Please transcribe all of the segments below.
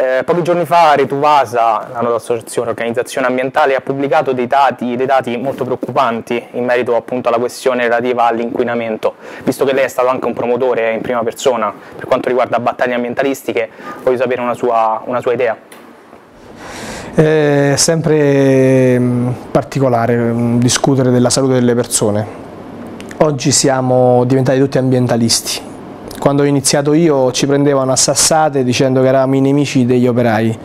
Eh, pochi giorni fa Retuvasa, la nota associazione organizzazione ambientale, ha pubblicato dei dati, dei dati, molto preoccupanti in merito appunto alla questione relativa all'inquinamento. Visto che lei è stato anche un promotore in prima persona per quanto riguarda battaglie ambientalistiche, voglio sapere una sua, una sua idea. È sempre mm, particolare mm, discutere della salute delle persone. Oggi siamo diventati tutti ambientalisti, quando ho iniziato io ci prendevano a sassate dicendo che eravamo i nemici degli operai.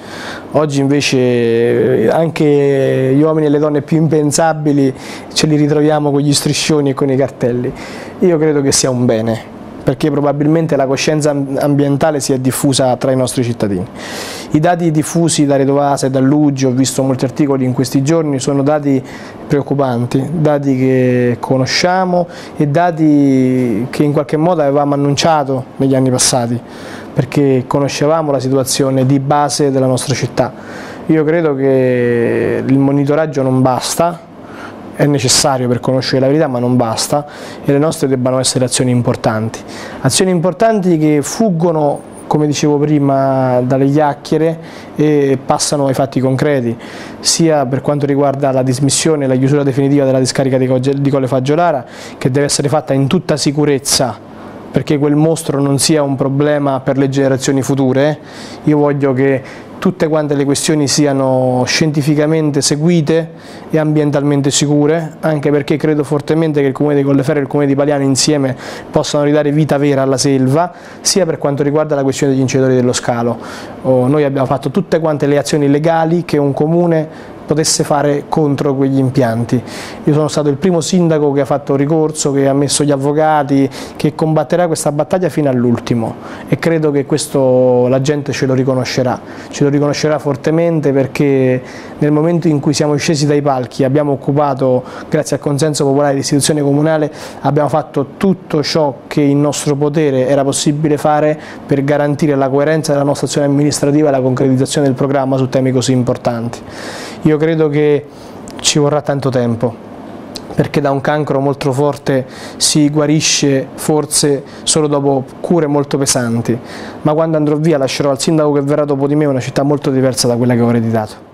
Oggi invece anche gli uomini e le donne più impensabili ce li ritroviamo con gli striscioni e con i cartelli. Io credo che sia un bene perché probabilmente la coscienza ambientale si è diffusa tra i nostri cittadini. I dati diffusi da Redovasa e da Luggi, ho visto molti articoli in questi giorni, sono dati preoccupanti, dati che conosciamo e dati che in qualche modo avevamo annunciato negli anni passati, perché conoscevamo la situazione di base della nostra città. Io credo che il monitoraggio non basta, è necessario per conoscere la verità ma non basta e le nostre debbano essere azioni importanti. Azioni importanti che fuggono come dicevo prima, dalle chiacchiere e passano ai fatti concreti, sia per quanto riguarda la dismissione e la chiusura definitiva della discarica di Colle Faggiolara, che deve essere fatta in tutta sicurezza perché quel mostro non sia un problema per le generazioni future. Io voglio che tutte quante le questioni siano scientificamente seguite e ambientalmente sicure, anche perché credo fortemente che il Comune di Colleferro e il Comune di Paliano insieme possano ridare vita vera alla selva, sia per quanto riguarda la questione degli incendiatori dello scalo. Oh, noi abbiamo fatto tutte quante le azioni legali che un Comune potesse fare contro quegli impianti. Io sono stato il primo sindaco che ha fatto ricorso, che ha messo gli avvocati, che combatterà questa battaglia fino all'ultimo e credo che questo la gente ce lo riconoscerà, ce lo riconoscerà fortemente perché nel momento in cui siamo scesi dai palchi, abbiamo occupato, grazie al consenso popolare l'istituzione comunale, abbiamo fatto tutto ciò che in nostro potere era possibile fare per garantire la coerenza della nostra azione amministrativa e la concretizzazione del programma su temi così importanti. Io credo che ci vorrà tanto tempo perché da un cancro molto forte si guarisce forse solo dopo cure molto pesanti, ma quando andrò via lascerò al sindaco che verrà dopo di me una città molto diversa da quella che ho ereditato.